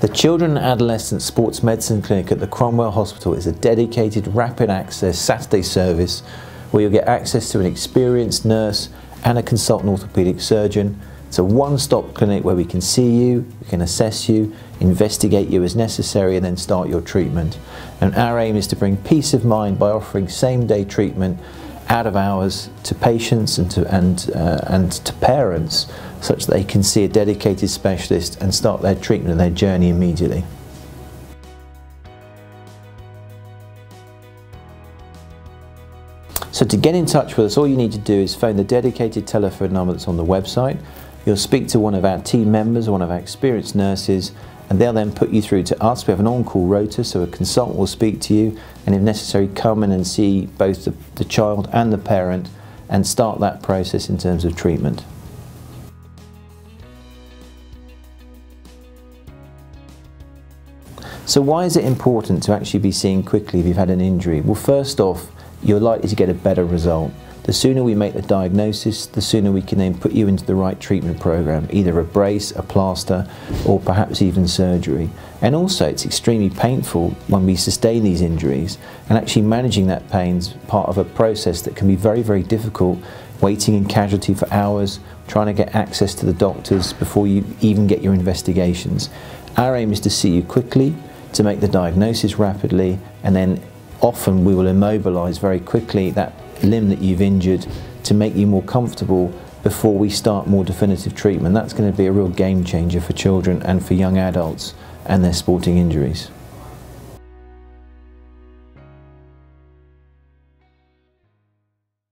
The Children and Adolescent Sports Medicine Clinic at the Cromwell Hospital is a dedicated rapid access Saturday service where you'll get access to an experienced nurse and a consultant orthopaedic surgeon. It's a one-stop clinic where we can see you, we can assess you, investigate you as necessary and then start your treatment. And our aim is to bring peace of mind by offering same-day treatment out of hours to patients and to, and, uh, and to parents such that they can see a dedicated specialist and start their treatment and their journey immediately. So to get in touch with us, all you need to do is phone the dedicated telephone number that's on the website. You'll speak to one of our team members, one of our experienced nurses, and they'll then put you through to us. We have an on-call rota, so a consultant will speak to you, and if necessary, come in and see both the, the child and the parent and start that process in terms of treatment. So why is it important to actually be seen quickly if you've had an injury? Well, first off, you're likely to get a better result. The sooner we make the diagnosis, the sooner we can then put you into the right treatment program, either a brace, a plaster, or perhaps even surgery. And also, it's extremely painful when we sustain these injuries, and actually managing that pain is part of a process that can be very, very difficult, waiting in casualty for hours, trying to get access to the doctors before you even get your investigations. Our aim is to see you quickly, to make the diagnosis rapidly, and then often we will immobilise very quickly that limb that you've injured to make you more comfortable before we start more definitive treatment. That's going to be a real game changer for children and for young adults and their sporting injuries.